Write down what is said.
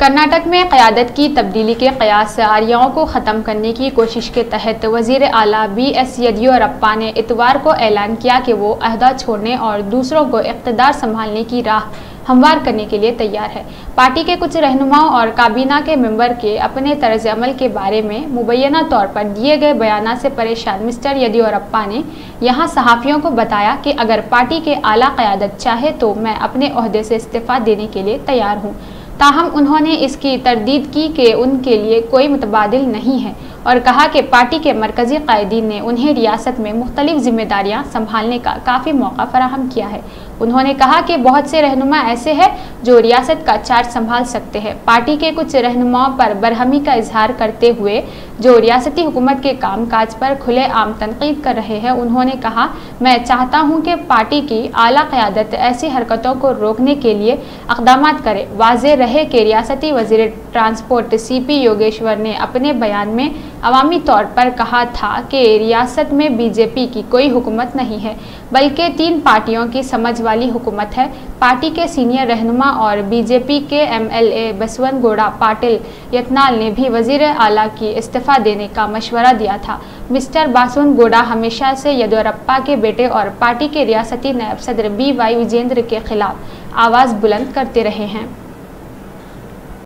कर्नाटक में क़्यादत की तब्दीली के कयास आर्याओं को ख़त्म करने की कोशिश के तहत वज़ीर अला बी एस येदियुरप्पा ने इतवार को ऐलान किया कि वो अहदा छोड़ने और दूसरों को इकतदार संभालने की राह हमवार करने के लिए तैयार है। पार्टी के कुछ रहनुमाओं और काबीना के मेंबर के अपने तर्ज अमल के बारे में मुबैना तौर पर दिए गए बयान से परेशान मिस्टर येदियुरप्पा ने यहाँ सहाफ़ियों को बताया कि अगर पार्टी के आला क़्यादत चाहे तो मैं अपने अहदे से इस्तीफ़ा देने के लिए तैयार हूँ। ताहम उन्होंने इसकी तरदीद की कि उनके लिए कोई मुतबादल नहीं है और कहा कि पार्टी के मरकज़ी कायदीन ने उन्हें रियासत में मुख्तलिफ़ जिम्मेदारियाँ संभालने का काफ़ी मौका फराहम किया है। उन्होंने कहा कि बहुत से रहनुमा ऐसे हैं जो रियासत का चार्ज संभाल सकते हैं। पार्टी के कुछ रहनुमाओं पर बरहमी का इजहार करते हुए जो रियासती हुकूमत के काम काज पर खुले आम तनकीद कर रहे हैं, उन्होंने कहा, मैं चाहता हूँ कि पार्टी की अली क़्यादत ऐसी हरकतों को रोकने के लिए इकदाम करे। वाज रहे कि रियासती वज़ीर ट्रांसपोर्ट सी पी योगेश्वर ने अपने बयान में अवामी तौर पर कहा था कि रियासत में बीजेपी की कोई हुकूमत नहीं है, बल्कि तीन पार्टियों की समझ वाली हुकूमत है। पार्टी के सीनियर रहनुमा और बीजेपी के एमएलए बसवन गोड़ा पाटिल यतनाल ने भी वज़ीर आला की इस्तीफ़ा देने का मशवरा दिया था। मिस्टर बासवन गोड़ा हमेशा से येदुरप्पा के बेटे और पार्टी के रियासती नायब सदर बी वाई विजेंद्र के खिलाफ आवाज़ बुलंद करते रहे हैं।